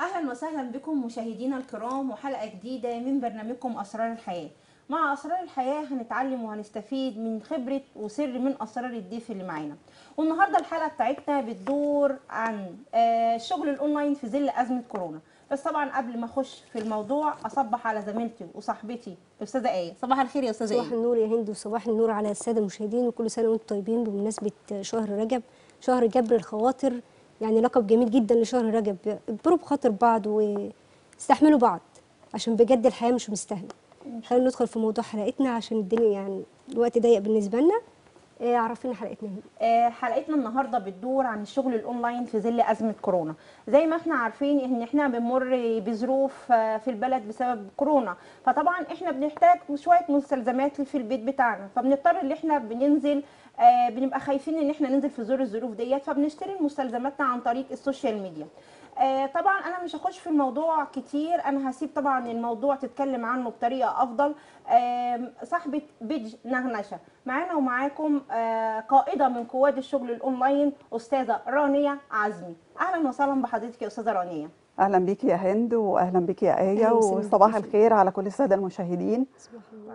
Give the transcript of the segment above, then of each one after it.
أهلا وسهلا بكم مشاهدينا الكرام وحلقة جديدة من برنامجكم أسرار الحياة. مع أسرار الحياة هنتعلم وهنستفيد من خبرة وسر من أسرار الضيف اللي معانا. والنهاردة الحلقة بتاعتنا بتدور عن آه، الشغل الأونلاين في ظل أزمة كورونا. بس طبعا قبل ما أخش في الموضوع أصبح على زميلتي وصاحبتي الاستاذه آية. صباح الخير يا أستاذة صباح آية. النور يا هند وصباح النور على السادة المشاهدين وكل سنة وأنتم طيبين بمناسبة شهر رجب. شهر جبر الخواطر يعني لقب جميل جدا لشهر رجب. اجبروا بخاطر بعض واستحملوا بعض عشان بجد الحياة مش مستاهلة. خلينا ندخل في موضوع حلقتنا عشان الدنيا يعني الوقت ضيق بالنسبة لنا. عرفينا حلقتنا هند آه، حلقتنا النهارده بتدور عن الشغل الأونلاين في ظل أزمة كورونا. زي ما إحنا عارفين إن إحنا بنمر بظروف آه، في البلد بسبب كورونا. فطبعا إحنا بنحتاج شوية مستلزمات في البيت بتاعنا. فبنضطر إن إحنا بننزل آه، بنبقى خايفين إن إحنا ننزل في ظل الظروف ديت. فبنشتري مستلزماتنا عن طريق ال social media. آه، طبعا أنا مش هخش في الموضوع كتير. أنا هسيب طبعا الموضوع تتكلم عنه بطريقة أفضل. صاحبة page نغنشة معانا ومعاكم آه، قائدة من قواد الشغل الأونلاين أستاذة رانيا عزمي. أهلا وسهلا بحضرتك يا أستاذة رانيا أهلا بيكي يا هند واهلا بيكي يا آية وصباح. الخير على كل السادة المشاهدين.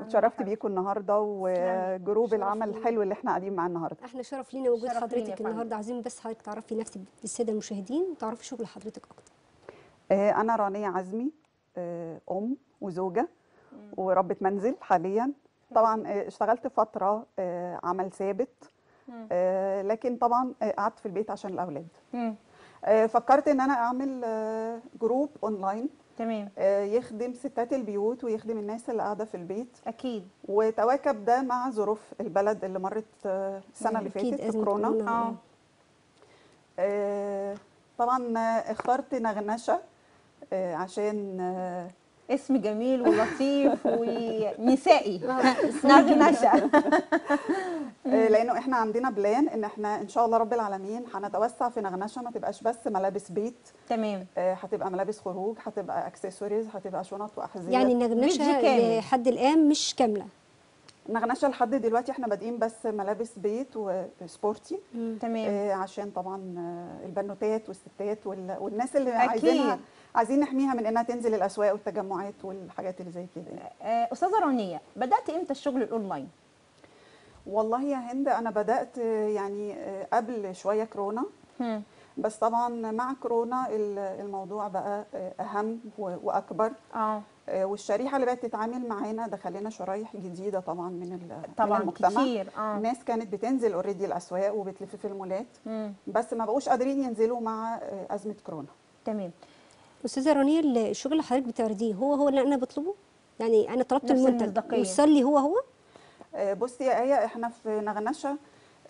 اتشرفت بيكم النهارده و group العمل. الحلو اللي إحنا قاعدين معاه النهارده. إحنا شرف لينا وجود حضرتك. النهارده. عايزين بس حضرتك تعرفي نفسك للساده المشاهدين وتعرفي شغل حضرتك أكتر. آه، أنا رانيا عزمي آه، أم وزوجة وربة منزل حاليا. طبعا آه، اشتغلت فترة عمل ثابت. لكن طبعا قعدت في البيت عشان الأولاد. مم. فكرت إن أنا أعمل آه، group online تمام. آه، يخدم ستات البيوت ويخدم الناس اللي قاعدة في البيت. أكيد. وتواكب ده مع ظروف البلد اللي مرت آه، السنة اللي فاتت في كورونا. آه. آه، طبعا آه، اخترت نغنشه آه، عشان آه، اسم جميل ولطيف ونسائي. نغنشه آه، لأنه إحنا عندنا plan إن إحنا إن شاء الله رب العالمين هنتوسع في نغنشة ما تبقاش بس ملابس بيت. تمام. آه، هتبقى ملابس خروج هتبقى اكسسوارز هتبقى شنط واحذيه يعني النغنشة. لحد الآن مش كاملة. نغنشه لحد دلوقتي إحنا بادئين بس ملابس بيت وسبورتي. تمام. آه، عشان طبعا آه، البنوتات والستات وال- والناس اللي أكيد. عايزينها عايزين نحميها من إنها تنزل الأسواق والتجمعات والحاجات اللي زي كده. آه، أستاذة رانيا بدأت إمتى الشغل الأونلاين؟ والله يا هند أنا بدأت آه، يعني آه، قبل شوية كورونا. بس طبعا مع كورونا ال- الموضوع بقى أهم وأكبر. آه آه، والشريحة اللي بقت تتعامل معانا دخل لنا شرايح جديدة طبعا من ال- من طبعا المجتمع. كتير آه. الناس كانت بتنزل اوريدي الأسواق وبتلف في المولات. مم. بس ما بقوش قادرين ينزلوا مع آه، أزمة كورونا. تمام. أستاذة رانيا الشغل اللي حضرتك بتعرضيه هو هو اللي أنا بطلبه؟ يعني أنا طلبت المنتج. وصل لي هو هو؟ آه، بصي يا إيه إحنا في نغنشة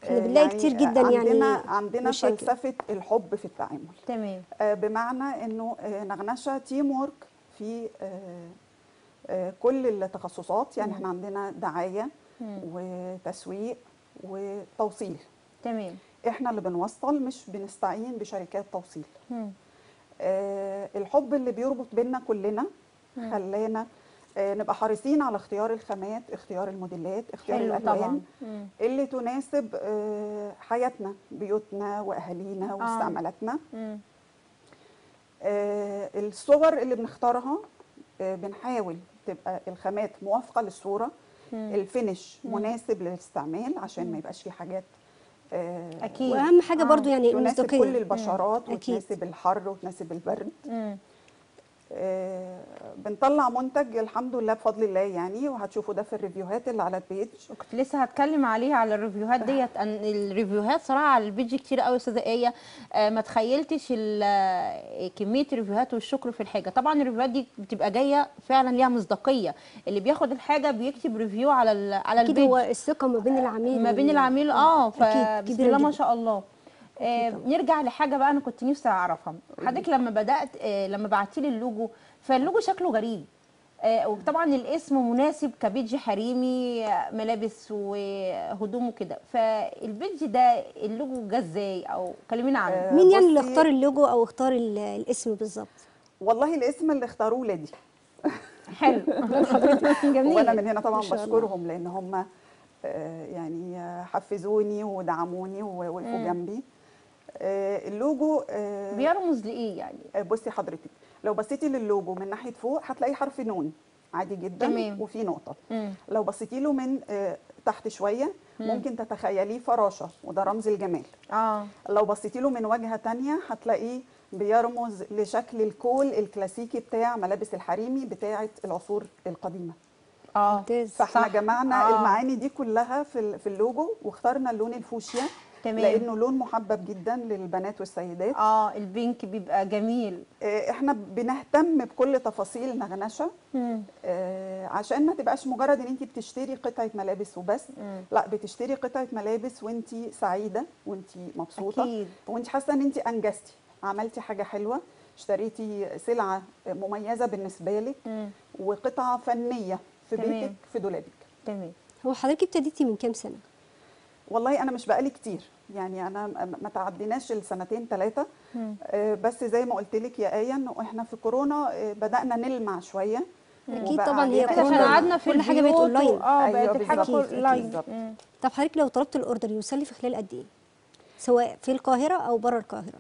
إحنا آه، بنلاقي كتير جدا يعني عندنا عندنا مشاكل. فلسفة الحب في التعامل. تمام. آه، بمعنى إنه آه، نغنشة تيم وورك في آه، آه، كل التخصصات يعني إحنا عندنا دعاية. وتسويق وتوصيل تمام إحنا اللي بنوصل مش بنستعين بشركات توصيل. آه، الحب اللي بيربط بينا كلنا خلانا آه، نبقى حريصين على اختيار الخامات اختيار الموديلات اختيار الألوان. اللي تناسب آه، حياتنا بيوتنا وأهالينا واستعمالاتنا مم. آه، الصور اللي بنختارها آه، بنحاول تبقى الخامات موافقة للصورة مم. ال finish مناسب للاستعمال عشان ما يبقاش فيه حاجات آه، أكيد وأهم حاجة آه. برضو يعني تناسب كل البشرات أكيد. وتناسب الحر وتناسب البرد مم. آه، بنطلع منتج الحمد لله بفضل الله يعني وهتشوفوا ده في ال review هات اللي على ال page كنت لسه هتكلم عليها على الريفيوهات ديت أن الريفيوهات صراحة على البيج كتير قوي يا أستاذة إيه ما تخيلتش ال- آه، كمية ال review هات والشكر في الحاجة. طبعا ال review هات دي بتبقى جاية فعلا ليها مصداقية. اللي بياخد الحاجة بيكتب review على ال- على أكيد ال page هو الثقة ما بين العميل ما بين العميل آه فبسم الله ما. شاء الله. نرجع لحاجة بقى أنا كنت نفسي أعرفها. حضرتك لما بدأت آه لما بعتي لي ال logo فال logo شكله غريب. آه وطبعا الاسم مناسب ك page حريمي آه، ملابس وهدوم وكده. فال page ده اللوجو جه إزاي؟ أو كلمينا عنه. آه، مين يعني اللي اختار اللوجو أو اختار ال- الاسم بالظبط؟ والله الاسم اللي اختاروه ولادي. حلو. جميل. وأنا من هنا طبعا. بشكرهم لأن هم آه، يعني آه، حفزوني ودعموني ووقفوا. جنبي. آه، اللوجو آه، بيرمز لإيه يعني؟ آه، بصي حضرتك لو بصيتي للوجو من ناحية فوق هتلاقي حرف نون عادي جدا تمام. وفي نقطة. مم. لو بصيتي له من آه، تحت شوية ممكن تتخيليه فراشة وده رمز الجمال. آه. لو بصيتي له من وجهة تانية هتلاقيه بيرمز لشكل الكول الكلاسيكي بتاع ملابس الحريمي بتاعة العصور القديمة. آه. فإحنا صح. جمعنا آه. المعاني دي كلها في ال- في اللوجو واخترنا اللون الفوشيا. تمام. لأنه لون محبب جدا للبنات والسيدات آه ال pink بيبقى جميل آه، إحنا بنهتم بكل تفاصيل نغنشه. آه، عشان ما تبقاش مجرد إن انت بتشتري قطعة ملابس وبس مم. لا بتشتري قطعة ملابس وانت سعيدة وانت مبسوطة أكيد. وانت حاسة إن انت أنجزتي عملتي حاجة حلوة اشتريتي سلعة مميزة بالنسبة لك مم. وقطعة فنية في تمام. بيتك في دولابك تمام هو حضرتك ابتديتي من كام سنة والله أنا مش بقالي كتير. يعني أنا ما تعديناش السنتين ثلاثة مم. بس زي ما قلت لك يا آية إنه إحنا في كورونا آه، بدأنا نلمع شوية. وبقى طبعاً هي كورونا قعدنا في كل حاجة بقت. و- آه أيوة بقت الحاجة بالظبط، اونلاين. مم. طب حضرتك لو طلبت ال order يوصل لي في خلال قد إيه؟ سواء في القاهرة أو بره القاهرة؟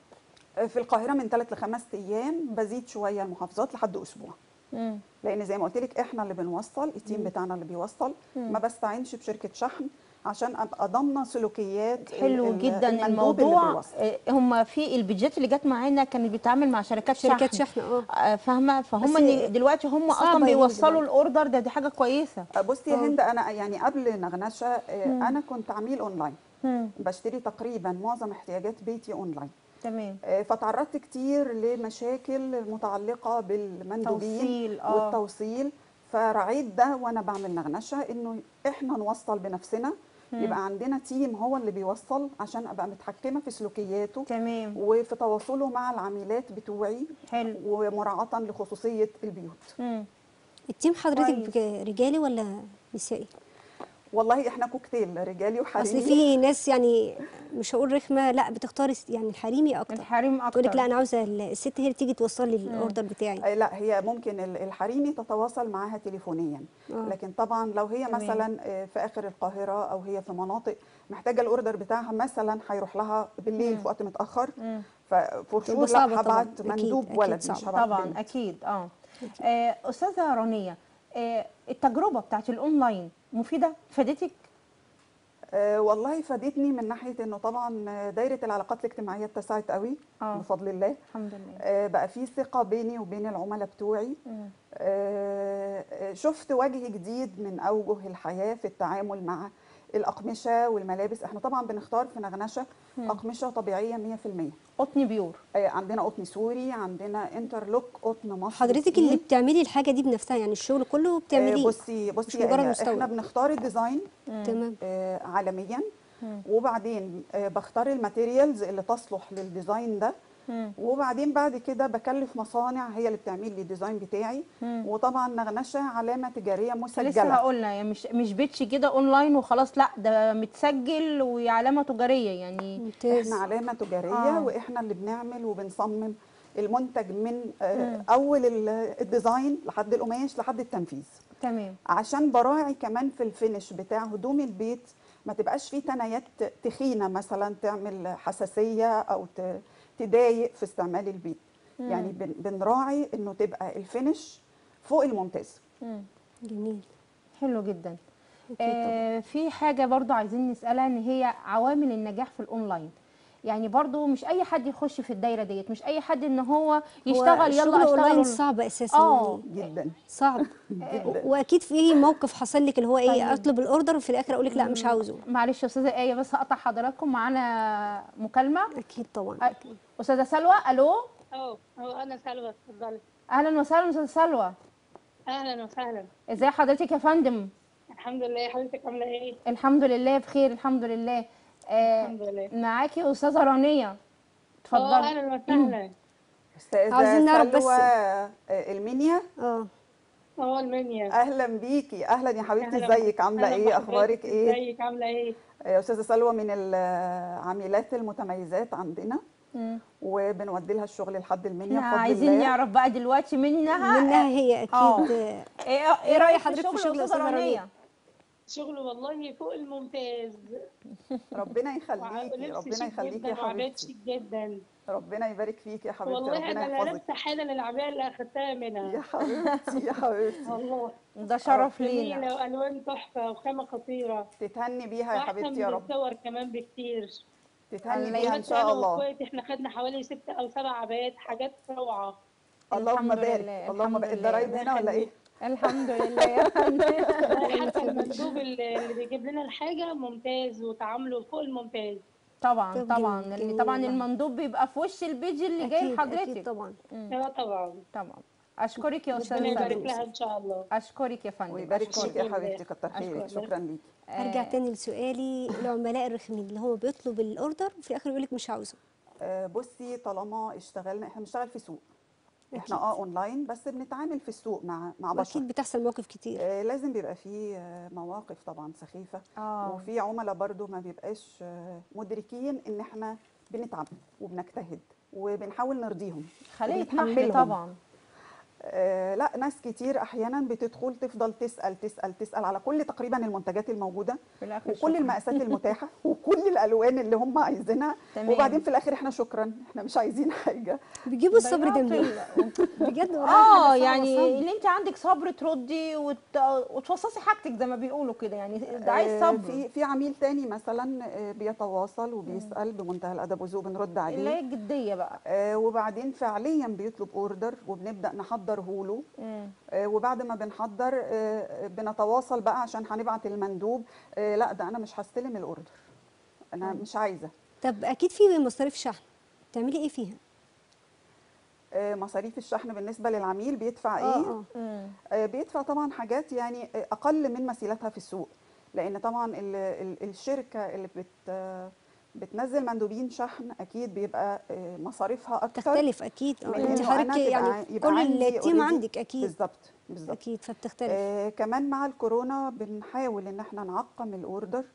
آه، في القاهرة من ثلاث لخمس أيام بزيد شوية المحافظات لحد أسبوع. مم. لأن زي ما قلت لك إحنا اللي بنوصل ال team بتاعنا اللي بيوصل. ما بستعينش بشركة شحن. عشان أبقى ضامنة سلوكيات حلو جدا الموضوع. آه، هم في ال page ات اللي جت معانا كانت بتتعامل مع شركات شركات شحن. شحن آه. آه، فاهمة؟ فهم دلوقتي هم أصلا بيوصلوا. ال order ده دي حاجة كويسة. آه، بصي يا آه. هند أنا يعني قبل نغنشة آه، أنا كنت عميل أونلاين. بشتري تقريبا معظم احتياجات بيتي أونلاين. تمام. آه، فتعرضت كتير لمشاكل متعلقة بالمندوبين آه. والتوصيل. فرعيت ده وأنا بعمل نغنشة إنه إحنا نوصل بنفسنا. يبقى عندنا team هو اللي بيوصل عشان أبقى متحكمة في سلوكياته تمام. وفي تواصله مع العميلات بتوعي حلو. ومراعاة لخصوصية البيوت. مم. ال team حضرتك رجالي ولا نسائي؟ والله إحنا كوكتيل رجالي أصل وحريمي في ناس يعني مش هقول رخمة لا بتختار يعني الحريمي أكتر الحريم أكتر تقول لك لا أنا عاوزة الست هي اللي تيجي توصل لي ال order بتاعي أي لا هي ممكن ال- الحريمي تتواصل معاها تليفونيا آه. لكن طبعا لو هي تمام. مثلا آه، في آخر القاهرة أو هي في مناطق محتاجة ال order بتاعها مثلا هيروح لها بالليل في وقت متأخر. ف for sure لا. هبعت أكيد- مندوب أكيد ولد صعبة. مش هبعت طبعا بنت. أكيد آه أستاذة رانيه آه، التجربة بتاعت الأونلاين مفيدة؟ فادتك؟ آه والله فادتني من ناحية إنه طبعا آه، دايرة العلاقات الاجتماعية اتسعت قوي آه. بفضل الله. الحمد لله. آه بقى في ثقة بيني وبين العملاء بتوعي. آه، شفت وجه جديد من أوجه الحياة في التعامل مع الأقمشة والملابس إحنا طبعا بنختار في نغنشة أقمشة طبيعية 100% قطن pure. آه، عندنا قطن سوري عندنا interlock قطن مصري حضرتك. اللي بتعملي الحاجة دي بنفسها يعني الشغل كله آه، بتعمليه؟ بصي بصي مش مجرد مستورد. إحنا بنختار ال design تمام آه، عالميا. مم. وبعدين آه، بختار ال materials اللي تصلح لل design ده. مم. وبعدين بعد كده بكلف مصانع هي اللي بتعمل لي ال design بتاعي مم. وطبعا نغنشه علامة تجارية لسه مسجله هقولنا يعني مش مش بيتش كده أونلاين وخلاص لا ده متسجل وعلامة تجارية يعني ممتاز إحنا علامة تجارية آه. وإحنا اللي بنعمل وبنصمم المنتج من آه، أول ال- ال design لحد القماش لحد التنفيذ تمام عشان براعي كمان في ال finish بتاع هدوم البيت ما تبقاش فيه تنايات تخينة مثلا تعمل حساسية أو ت- تضايق في استعمال البيت. يعني بن- بنراعي إنه تبقى ال finish فوق الممتاز. مم. جميل. حلو جدا. آه في حاجة برضو عايزين نسألها إن هي عوامل النجاح في الأونلاين. يعني برضو مش أي حد يخش في الدايرة ديت مش أي حد إن هو يشتغل يلا اشتغل أونلاين صعب أساسا آه. جدا. صعب. جدا. وأكيد في موقف حصل لك اللي هو إيه طيب. أطلب الأوردر وفي الآخر أقول لك لا مش عاوزه. معلش يا أستاذة آية بس هقطع حضراتكم معانا مكالمة. أكيد طبعا. أ- أستاذة سلوى ألو؟ آه أنا سلوى اتفضلي. أهلا وسهلا أستاذة سلوى. أهلا وسهلا. ازي حضرتك يا فندم؟ الحمد لله. حضرتك عاملة إيه؟ الحمد لله بخير الحمد لله. الحمد لله. معاكي أستاذة رانية. آه اتفضلي. أهلا وسهلا. أستاذة عاوزين نعرف بس- سلوى آه، المنيا آه. آه المنيا أهلا بيكي. أهلا يا حبيبتي. إزيك؟ عاملة أهلاً إيه. أخبارك إيه؟ إزيك؟ عاملة إيه؟ آه، أستاذة سلوى من العاملات المتميزات عندنا. مم. وبنودي لها الشغل لحد المنيا بفضل عايزين الله. نعرف بقى دلوقتي منها منها هي آه. أكيد. إيه إيه رأيك حضرتك في الشغل يا يا أستاذة أستاذة رانيا؟ رانية؟ شغل والله فوق الممتاز. ربنا يخليكي ربنا يخليكي يا حبيبتي. جدا. ربنا يبارك فيكي يا حبيبتي والله ربنا أنا لابسه حالا العباية اللي أخدتها منها. يا حبيبتي يا حبيبتي. والله. ده شرف لينا. جميله والوان تحفة وخامة خطيرة. تتهني بيها يا حبيبتي يا رب. الصور كمان بكتير. تتهني الله بيها إن شاء الله. إحنا خدنا حوالي ست أو سبع عبايات حاجات روعة. اللهم بارك لله، اللهم بارك. الضرايب هنا ولا إيه؟ الحمد لله يا فندم. حتى المندوب اللي بيجيب لنا الحاجة ممتاز وتعامله فوق الممتاز. طبعا طب طبعا. اللي طبعا. المندوب بيبقى في وش البيج اللي جاي لحضرتك. أكيد طبعا. آه طبعا. طبعا. أشكرك يا ربنا استاذه لها إن شاء الله. أشكرك يا فندم. ويبارك. فيك يا. حبيبتي كتر خيرك. شكرا ليكي. آه، تاني لسؤالي. العملاء الرخمين اللي هو بيطلب الأوردر وفي الآخر يقول لك مش عاوزه. آه، بصي طالما اشتغلنا إحنا بنشتغل في سوق. إحنا. آه اونلاين بس بنتعامل في السوق مع مع بشر. وأكيد بتحصل مواقف كتير. آه، لازم بيبقى فيه آه، مواقف طبعا سخيفة. آه. وفي عملاء برضو ما بيبقاش آه، مدركين إن إحنا بنتعب وبنجتهد وبنحاول نرضيهم. خليه يتمحي وبنحملهم. طبعا. آه لا ناس كتير أحيانا بتدخل تفضل تسأل تسأل تسأل على كل تقريبا المنتجات الموجودة في الآخر وكل شكراً. المقاسات المتاحة وكل الألوان اللي هم عايزينها. تمام. وبعدين في الآخر إحنا شكرا إحنا مش عايزين حاجة. بيجيبوا الصبر ده منين بجد آه يعني. اللي أنت عندك صبر تردي وت... وتفصصي حاجتك زي ما بيقولوا كده. يعني ده عايز آه، صبر. في في عميل تاني مثلا آه، بيتواصل وبيسأل بمنتهى الأدب والذوق بنرد اللي هي عليه الجدية بقى. آه، وبعدين فعليا بيطلب اوردر وبنبدأ نحضره له. آه، وبعد ما بنحضر آه، بنتواصل بقى عشان هنبعت المندوب. آه، لا ده أنا مش هستلم الأوردر. أنا مش عايزة. طب أكيد في مصاريف شحن. تعملي إيه فيها؟ آه، مصاريف الشحن بالنسبة للعميل بيدفع إيه؟ مم. آه، بيدفع طبعا حاجات يعني آه، أقل من مثيلتها في السوق. لأن طبعا ال- ال- الشركة اللي بت آه، بتنزل مندوبين شحن أكيد بيبقى آه، مصاريفها أكتر. تختلف أكيد من انت حضرتك تبقى- يعني يبقى كل التيم عندك أكيد. بالظبط بالظبط أكيد فبتختلف. آه كمان مع الكورونا بنحاول إن إحنا نعقم الأوردر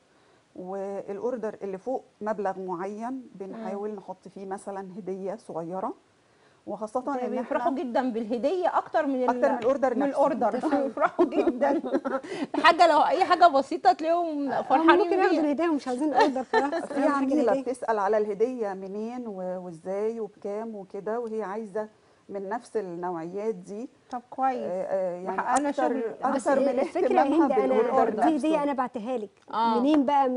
والأوردر اللي فوق مبلغ معين بنحاول نحط فيه مثلا هدية صغيرة. وخاصة إن بيفرحوا جدا بالهدية أكتر من أكتر من الأوردر من. الأوردر بيفرحوا جدا حاجة لو أي حاجة بسيطة تلاقيهم هم فرحانين ممكن ياخدوا الهدايا ومش عايزين أوردر خلاص في عميله الهدية. بتسأل على الهدية منين وإزاي وبكام وكده وهي عايزة من نفس النوعيات دي طب آه، كويس آه، يعني أكتر شغل. بس أكتر من الفكرة هند أنا دي نفسه أنا بعتها لك آه. منين بقى م...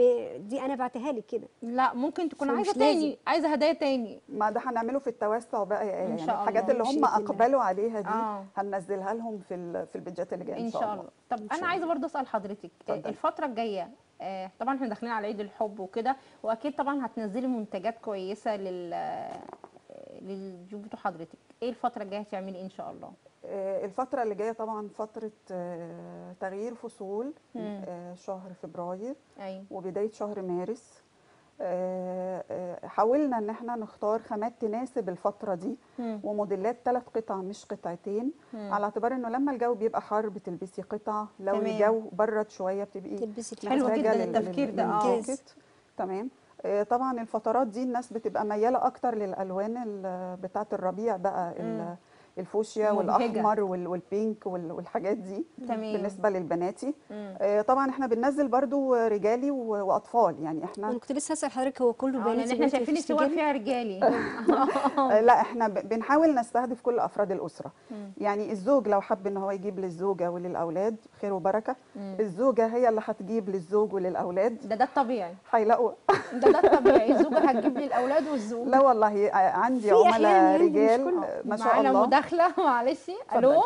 دي أنا بعتها لك كده لا ممكن تكون عايزة. تاني عايزة هدايا تاني ما ده هنعمله في التوسع بقى يا آية إن يعني شاء الحاجات الله، اللي هم الله. أقبلوا عليها دي آه. هننزلها لهم في ال- في البيجات اللي جاية إن شاء الله طب إن أنا شاء عايزة برضه أسأل حضرتك اتفضلي. الفترة الجاية آه، طبعا إحنا داخلين على عيد الحب وكده وأكيد طبعا هتنزلي منتجات كويسة لل آه، للجيوب بتوع حضرتك إيه الفترة الجاية هتعملي إيه إن شاء الله آه، الفترة اللي جاية طبعا فترة آه، تغيير فصول. آه، شهر فبراير أيوه وبداية شهر مارس حاولنا إن إحنا نختار خامات تناسب الفترة دي مم. وموديلات ثلاث قطع مش قطعتين مم. على اعتبار إنه لما الجو بيبقى حر بتلبسي قطعة لو تمام. الجو برد شوية بتبقي تلبسي حلو جدا التفكير ده،. للجاكيت. تمام طبعا الفترات دي الناس بتبقى ميالة أكتر للألوان ال- بتاعة الربيع بقى. الفوشيا مبهجة. والأحمر وال- والبينك وال- والحاجات دي تمام. بالنسبة للبناتي مم. آه، طبعا إحنا بننزل برضو رجالي وأطفال يعني إحنا أنا كنت لسه هسأل حضرتك هو كله آه بنات لأن إحنا شايفين الصور؟ فيها رجالي آه، لا إحنا بنحاول نستهدف كل أفراد الأسرة مم. يعني الزوج لو حب إن هو يجيب للزوجة وللأولاد خير وبركة مم. الزوجة هي اللي هتجيب للزوج وللأولاد ده ده الطبيعي هيلاقوا ده ده الطبيعي الزوجة هتجيب لي الاولاد والزوج لا والله عندي عملاء رجال. آه، ما شاء الله مداخله معلش. ألو؟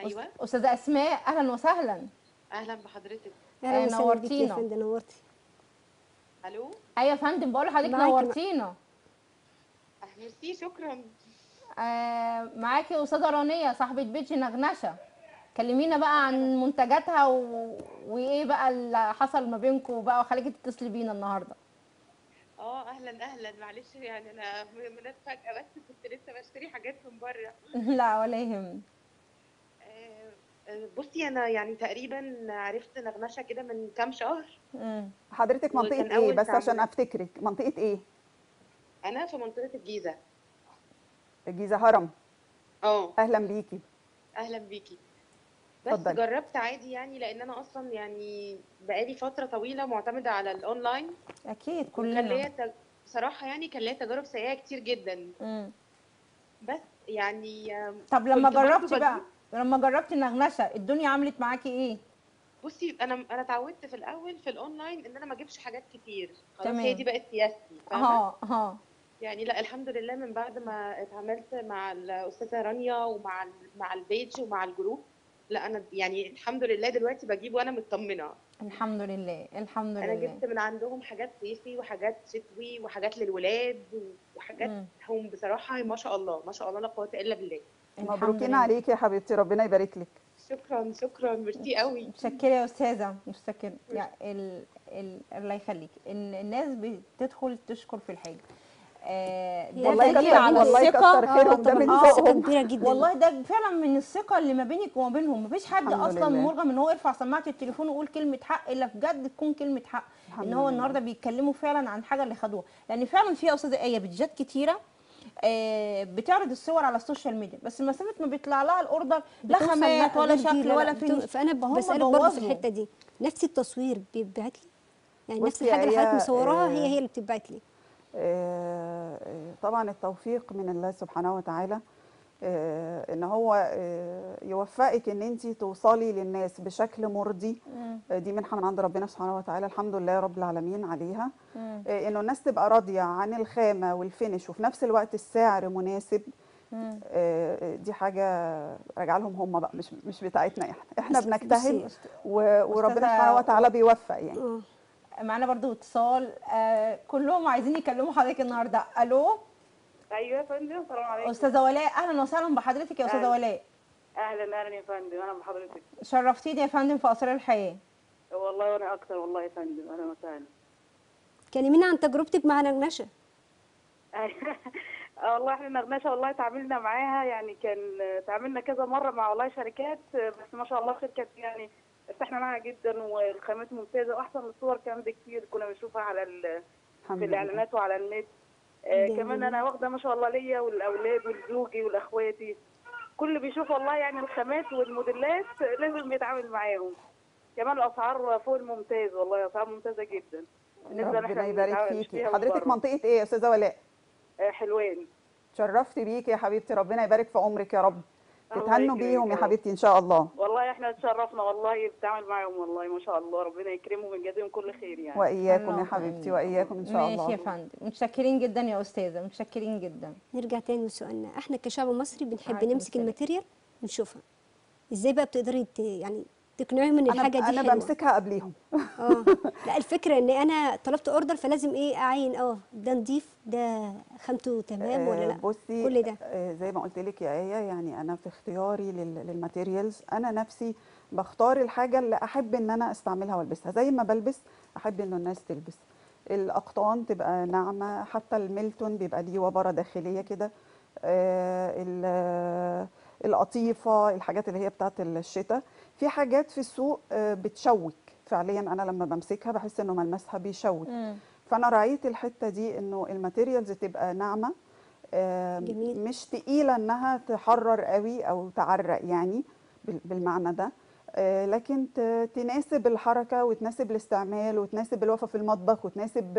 أيوه. أستاذة أسماء أهلا وسهلا. أهلا بحضرتك. أهلا بيكي يا نورتينا. فندم نورتي. ألو؟ أيوه يا فندم بقول لحضرتك. نورتينا. ميرسي شكرا. آه معاكي أستاذة رانية صاحبة بيتش نغنشة. كلمينا بقى عن منتجاتها و... وإيه بقى اللي حصل ما بينكم بقى وخليكي تتصلي بينا النهارده. آه أهلا أهلا معلش يعني أنا منات فجأة بس كنت لسه بشتري حاجات من بره. لا ولا يهم. آه، آه، بصي أنا يعني تقريبا عرفت نغمشة كده من كام شهر. مم. حضرتك منطقة إيه؟ بس عشان. أفتكرك. منطقة إيه؟ أنا في منطقة الجيزة. الجيزة هرم. آه. أهلا بيكي. أهلا بيكي. بس اتفضلي. جربت عادي يعني لأن أنا أصلا يعني بقالي فترة طويلة معتمدة على الأونلاين. أكيد ليا كلنا تج- بصراحة يعني كان ليا تجارب سيئة كتير جدا. مم. بس يعني طب لما جربتي بقى لما جربتي النغنشه الدنيا عملت معاكي إيه؟ بصي أنا أنا اتعودت في الأول في الأونلاين إن أنا ما أجيبش حاجات كتير. خلاص. هي دي بقت سياستي آه آه يعني لأ الحمد لله من بعد ما اتعاملت مع الأستاذة رانيا ومع مع ال page ومع ال group لا أنا يعني الحمد لله دلوقتي بجيب وأنا مطمنة. الحمد لله الحمد أنا لله. جبت من عندهم حاجات صيفي وحاجات شتوي وحاجات للولاد وحاجات مم. هم بصراحة ما شاء الله ما شاء الله لا قوة إلا بالله. الحمد مبروكين لله. عليكي يا حبيبتي ربنا يبارك لك. شكرا شكرا ميرسي قوي. متشكرة يا أستاذة متشكرة. يعني ال... ال... الله يخليك. ان الناس بتدخل تشكر في الحاجة. ده والله دليل على الثقة. خيرهم. ده من آه، جدا. والله ده فعلا من الثقة اللي ما بينك وما بينهم. مفيش حد أصلا. مرغم إن هو يرفع سماعة التليفون ويقول كلمة حق إلا بجد تكون كلمة حق. إن هو. النهارده بيتكلموا فعلا عن حاجة اللي خدوها. لأن فعلا في يا أستاذة آية بيدجات كتيرة آه، بتعرض الصور على ال social media. بس مسافه ما بيطلع لها ال order لا خامات لا ولا شكل لا، ولا finish فأنا بسالك برضه في. الحتة دي. نفس التصوير بيتبعت لي؟ يعني نفس الحاجة اللي حضرتك مصوراها هي آه، هي اللي بتتبعت لي. آه، آه، طبعا التوفيق من الله سبحانه وتعالى آه، إن هو آه، يوفقك إن انت توصلي للناس بشكل مرضي. آه، دي منحة من عند ربنا سبحانه وتعالى الحمد لله رب العالمين عليها. آه، إنه الناس تبقى راضية عن الخامة والفينش وفي نفس الوقت السعر مناسب. آه، دي حاجة راجعة لهم هم بقى مش مش بتاعتنا إحنا. إحنا بنجتهد وربنا سبحانه وتعالى بيوفق يعني. معانا برضو اتصال. آه كلهم عايزين يكلموا حضرتك النهارده. ألو؟ أيوه يا فندم السلام عليكم. أستاذة ولاء أهلا وسهلا بحضرتك يا أستاذة أهلا. ولاء. أهلا أهلا يا فندم أهلا بحضرتك. شرفتيني يا فندم في اسرار الحياة. والله وأنا أكتر والله يا فندم أهلا وسهلا. كلمينا عن تجربتك مع نغنشه آه والله إحنا نغنشه والله تعاملنا معاها يعني كان تعاملنا كذا مرة مع والله شركات بس ما شاء الله شركه يعني ارتحنا معاها جدا والخامات ممتازة وأحسن من الصور كمان بكتير كنا بنشوفها على في الإعلانات وعلى النت. آه. كمان أنا واخدة ما شاء الله ليا والأولاد وزوجي والأخواتي كل بيشوف والله يعني الخامات والموديلات لازم يتعامل معاهم. كمان الأسعار فوق الممتاز والله اسعار ممتازة جدا. ربنا يبارك فيكي. حضرتك. منطقة إيه يا أستاذة ولاء؟ آه، حلوان. شرفت بيكي يا حبيبتي ربنا يبارك في عمرك يا رب. تتهنوا بيهم يا. حبيبتي إن شاء الله. والله إحنا اتشرفنا والله بالتعامل معاهم والله ما شاء الله ربنا يكرمهم ويجازيهم كل خير يعني. وإياكم يا حبيبتي. وإياكم إن شاء ماشي يا الله. فندم. متشكرين جدا يا أستاذة متشكرين جدا. نرجع تاني لسؤالنا. إحنا كشعب مصري بنحب نمسك. الماتيريال ونشوفها. إزاي بقى بتقدري ت- يعني تقنعيهم إن الحاجة دي أنا حلوة. بمسكها قبليهم. آه. لا الفكرة إن أنا طلبت order فلازم إيه أعين. آه ده نضيف ده خامته تمام ولا آه، لا بصي كل ده. آه، زي ما قلت لك يا آية يعني أنا في اختياري لل- لل materials أنا نفسي بختار الحاجة اللي أحب إن أنا أستعملها وألبسها. زي ما بلبس أحب ان الناس تلبس. الأقطان تبقى ناعمة حتى الميلتون بيبقى ليه وبرة داخلية كده. آه، آه، القطيفة الحاجات اللي هي بتاعت الشتاء. في حاجات في السوق آه، بتشوك. فعليا أنا لما بمسكها بحس إنه ملمسها بيشوك. مم. فأنا راعيت الحتة دي إنه الماتيريالز تبقى ناعمة جميل. مش تقيلة إنها تحرر قوي أو تعرق يعني بال- بالمعنى ده. آه، لكن تناسب الحركة وتناسب الاستعمال وتناسب الوقفة في المطبخ وتناسب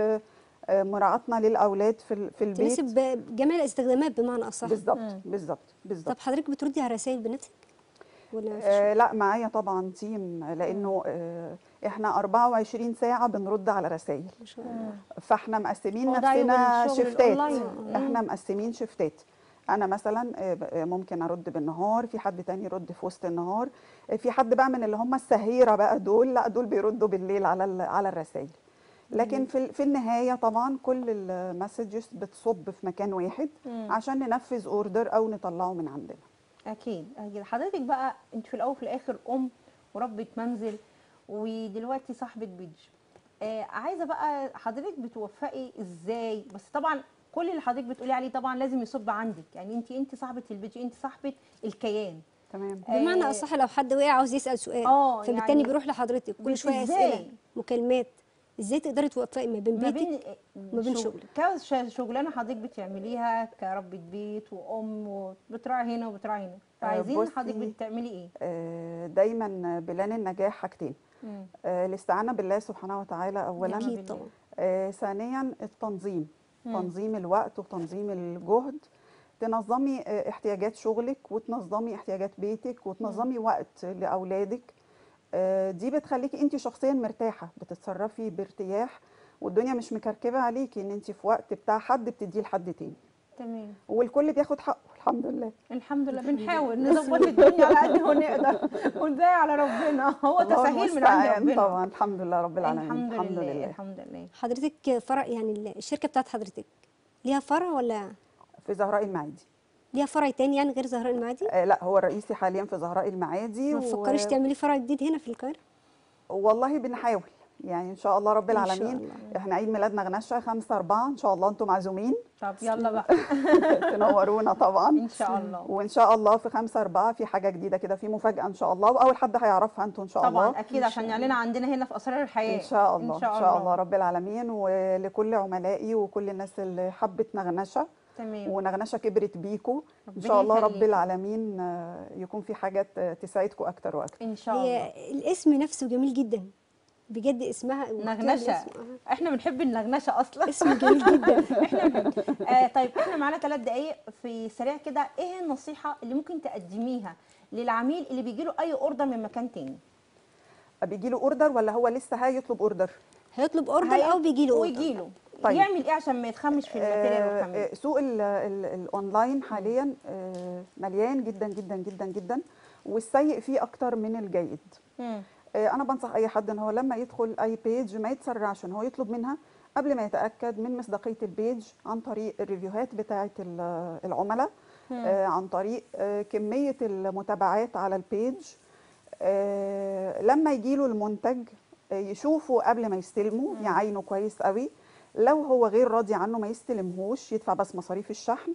آه، مراعاتنا للأولاد في في البيت. تناسب جميع الاستخدامات بمعنى أصح. بالظبط مم. بالظبط طب بالظبط حضرتك بتردي على رسائل بناتك ولا؟ آه لا معايا طبعا تيم لأنه آه. إحنا 24 ساعة بنرد على رسائل ما شاء الله. فإحنا مقسمين نفسنا شفتات. إحنا مقسمين شفتات أنا مثلا آه، آه، ممكن أرد بالنهار في حد تاني يرد في وسط النهار آه، في حد بقى من اللي هم السهيرة بقى دول لا دول بيردوا بالليل على على الرسائل لكن في في النهاية طبعا كل ال messages بتصب في مكان واحد. عشان ننفذ order أو نطلعه من عندنا. أكيد. أكيد. حضرتك بقى أنت في الأول وفي الآخر أم وربة منزل ودلوقتي صاحبة page. آه عايزة بقى حضرتك بتوفقي إزاي؟ بس طبعا كل اللي حضرتك بتقولي عليه طبعا لازم يصب عندك. يعني أنت أنت صاحبة ال page أنت صاحبة الكيان. تمام. بمعنى آه، أصح لو حد وقع عاوز يسأل سؤال آه، فبالتالي يعني بيروح لحضرتك كل شوية؟ أسئلة مكالمات. إزاي تقدري توفقي ما بين بيتك ما بين شغلك. كشغلانه حضرتك بتعمليها كربة بيت وأم وبتراعي هنا وبتراعي هنا فعايزين بصي، حضرتك بتعملي إيه؟ آه، دايما بلان النجاح حاجتين مم. آه، الاستعانة بالله سبحانه وتعالى اولا. أكيد طبعا آه، ثانيا التنظيم مم. تنظيم الوقت وتنظيم الجهد تنظمي آه، احتياجات شغلك وتنظمي احتياجات بيتك وتنظمي وقت لأولادك آه، دي بتخليكي انت شخصيا مرتاحة بتتصرفي بارتياح والدنيا مش مكركبة عليكي إن انت في وقت بتاع حد بتديه لحد تاني. تمام. والكل بياخد حقه الحمد لله. الحمد لله. بنحاول نظبط الدنيا على قد ما نقدر. ونبايع على ربنا. هو تسهيل من عند ربنا. طبعا الحمد لله رب العالمين. الحمد لله. الحمد لله. حضرتك فرع يعني الشركة بتاعت حضرتك ليها فرع ولا؟ في زهراء المعادي. ليها فرع تاني يعني غير زهراء المعادي؟ آه لا هو الرئيسي حاليا في زهراء المعادي ما تفكريش تعملي فرع جديد هنا في القاهرة؟ والله بنحاول. يعني إن شاء الله رب إن شاء العالمين. الله. إحنا عيد ميلادنا غنشه 5 4 إن شاء الله أنتم معزومين. طب يلا بقى. تنورونا طبعا. إن شاء الله. وإن شاء الله في 5 4 في حاجة جديدة كده في مفاجأة إن شاء الله. وأول حد هيعرفها أنتم إن شاء الله. طبعا أكيد عشان يعلنها عندنا هنا في أسرار الحياة. إن شاء الله إن شاء ان شاء الله. رب العالمين. ولكل عملائي وكل الناس اللي حبت نغنشه تمام. ونغنشة كبرت بيكو. إن شاء الله رب. العالمين آه، يكون في حاجات آه، تساعدكم أكتر وأكتر. إن شاء الله. هي الاسم نفسه جميل جدا. بجد اسمها نغنشة. آه. إحنا بنحب النغنشة أصلا. اسم جميل جدا. إحنا بنحب. آه طيب إحنا معانا ثلاث دقايق في سريع كده. إيه النصيحة اللي ممكن تقدميها للعميل اللي بيجي له أي order من مكان تاني؟ بيجي له order ولا هو لسه هيطلب order؟ هيطلب order أو بيجي له ويجي له طيب. يعمل إيه عشان ما يتخمش في ال material آه، والخامات آه، سوق ال- ال- الأونلاين حاليا آه، مليان جدا جدا جدا جدا والسيء فيه أكتر من الجيد. مم. أنا بنصح أي حد إن هو لما يدخل أي page ما يتسرعش ان هو يطلب منها قبل ما يتأكد من مصداقية ال page عن طريق الريفيوهات بتاعه ال- العملاء آه، عن طريق آه، كمية المتابعات على ال page آه، لما يجيله المنتج يشوفه قبل ما يستلمه يعاينه كويس قوي لو هو غير راضي عنه ما يستلمهوش يدفع بس مصاريف الشحن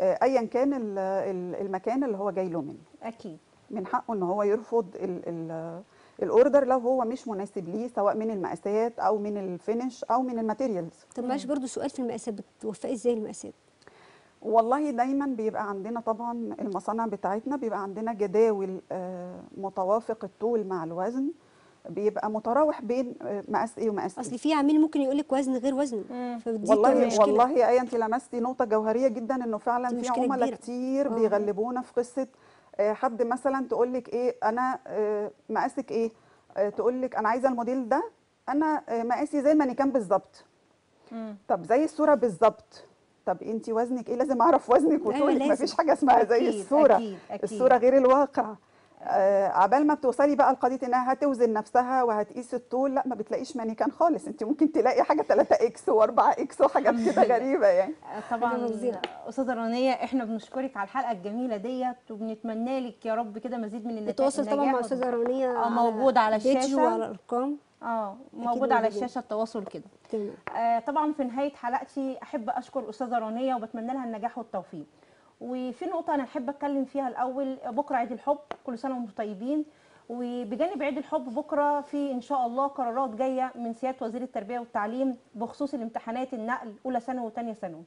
آه، ايا كان ال- ال- المكان اللي هو جاي له منه. أكيد. من حقه إن هو يرفض ال ال ال order لو هو مش مناسب ليه سواء من المقاسات أو من ال finish أو من ال materials. طب معلش برضو سؤال في المقاسات بتوفقي إزاي المقاسات؟ والله دايما بيبقى عندنا طبعا المصانع بتاعتنا بيبقى عندنا جداول آه، متوافق الطول مع الوزن. بيبقى متراوح بين آه، مقاس إيه ومقاس إيه اصل في عميل ممكن يقول لك وزن غير وزن مم. فدي بتبقى والله مشكلة. والله يا آية انت لمستي نقطة جوهرية جدا إنه فعلا في عملاء. كتير آه. بيغلبونا في قصة آه، حد مثلا تقول لك إيه أنا آه، مقاسك إيه تقول لك أنا عايزة الموديل ده أنا مقاسي زي المانيكان بالظبط. طب زي الصورة بالظبط طب انت وزنك إيه لازم أعرف وزنك وطولك. مفيش حاجة اسمها زي أكيد، الصورة أكيد، أكيد. الصورة غير الواقع عبال ما بتوصلي بقى لقضية إنها هتوزن نفسها وهتقيس الطول لا ما بتلاقيش مانيكان خالص انت ممكن تلاقي حاجة 3 X و4 X وحاجات كده. غريبة يعني آه، طبعا. أستاذة رانيه إحنا بنشكرك على الحلقة الجميلة ديت وبنتمنى لك يا رب كده مزيد من النتائج التواصل طبعا مع أستاذة رانيه آه موجود على بيج الشاشة. وعلى الأرقام آه موجود على. الشاشة التواصل كده آه طبعا في نهاية حلقتي أحب أشكر أستاذة رانيه وبتمنى لها النجاح والتوفيق وفي نقطة أنا أحب أتكلم فيها الأول بكرة عيد الحب كل سنة وأنتم طيبين. وبجانب عيد الحب بكرة في إن شاء الله قرارات جاية من سيادة وزير التربية والتعليم بخصوص الامتحانات النقل أولى ثانوي وثانيه ثانوي.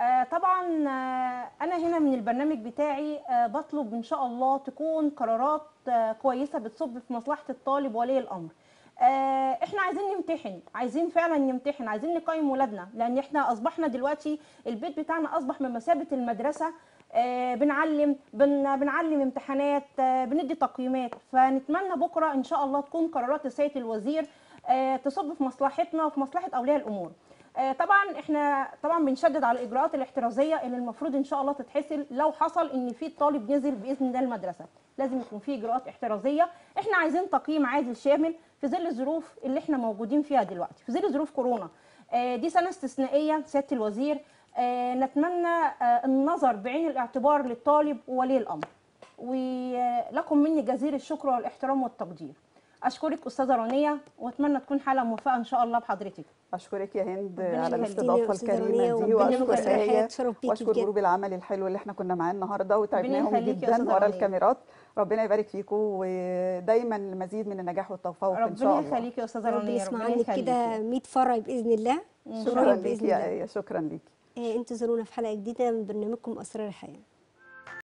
آه طبعا آه أنا هنا من البرنامج بتاعي آه بطلب إن شاء الله تكون قرارات كويسة بتصب في مصلحة الطالب وولي الأمر. إحنا عايزين نمتحن عايزين فعلا نمتحن عايزين نقيم ولادنا لأن إحنا أصبحنا دلوقتي البيت بتاعنا أصبح من المدرسة آه، بنعلم بن بنعلم امتحانات آه، بندي تقييمات. فنتمنى بكرة إن شاء الله تكون قرارات السيد الوزير آه، تصب في مصلحتنا وفي مصلحة أولياء الأمور. آه، طبعا إحنا طبعا بنشدد على الإجراءات الاحترازية اللي المفروض إن شاء الله تتحصل لو حصل إن في طالب نزل بإذن الله المدرسة. لازم يكون في إجراءات احترازية. إحنا عايزين تقييم عادل شامل. في ظل الظروف اللي إحنا موجودين فيها دلوقتي في ظل ظروف كورونا آه، دي سنة استثنائية سيادة الوزير آه، نتمنى آه، النظر بعين الاعتبار للطالب وولي الأمر ولكم مني جزيل الشكر والاحترام والتقدير أشكرك أستاذة رانيه وأتمنى تكون حلقه موفقة إن شاء الله بحضرتك أشكرك يا هند على. الاستضافة الكريمة دي وأشكر بيكي وأشكر. جروب العمل الحلو اللي إحنا كنا معاه النهارده وتعبناهم جدا ورا. الكاميرات ربنا يبارك فيكم ودايما المزيد من النجاح والتفوق إن شاء ربنا الله. يخليكي يا أستاذة ربنا رانيا يسمع ربنا عنك كده يخليكي 100 فرع بإذن الله. شكرا قريب ليك باذن يا الله إيه شكرا ليك. آه، انتظرونا في حلقة جديدة من برنامجكم أسرار الحياة.